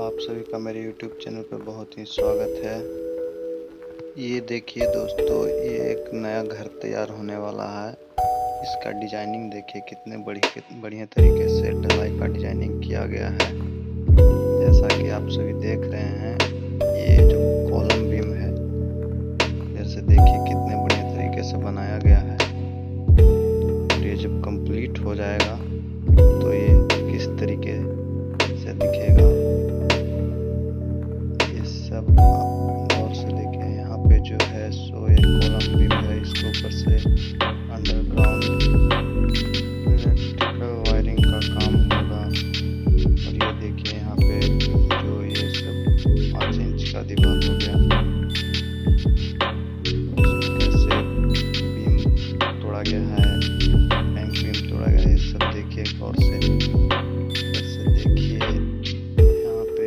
आप सभी का मेरे YouTube चैनल पर बहुत ही स्वागत है। ये देखिए दोस्तों, ये एक नया घर तैयार होने वाला है। इसका डिज़ाइनिंग देखिए कितने बढ़िया बढ़िया तरीके से ढलाई का डिज़ाइनिंग किया गया है। जैसा कि आप सभी देख रहे हैं, ये जो कॉलम यहाँ पे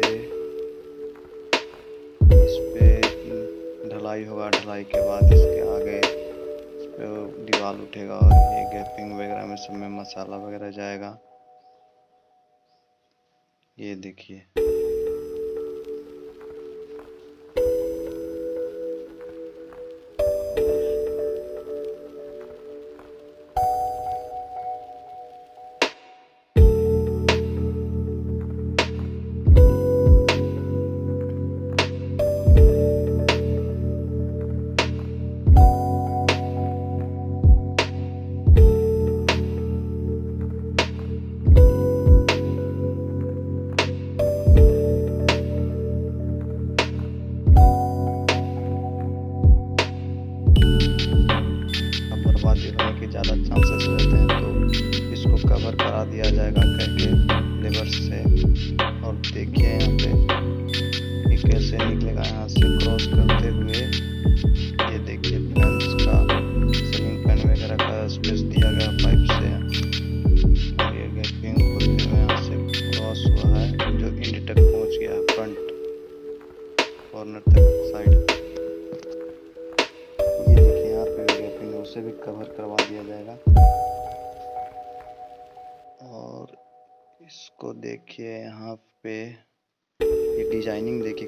इस पे ढलाई होगा, ढलाई के बाद इसके आगे दीवार उठेगा और ये गैपिंग वगैरह में सब में मसाला वगैरह जाएगा। ये देखिए। ज़्यादा चांसेस रहते हैं तो इसको कवर करा दिया जाएगा कह लेबर से। और देखिए यहाँ पे ये कैसे निकलेगा यहाँ से क्रॉस करते हुए। ये देखिए फैंस का सीलिंग फ़ैन वगैरह का स्पेस दिया गया पाइप से। और ये गैपिंग होते हुए यहाँ से क्रॉस हुआ है, जो इंड तक पहुँच गया फ्रंट कॉर्नर तक साइड उसे भी कवर करवा दिया जाएगा। और इसको देखिए यहाँ पे ये डिज़ाइनिंग देखिए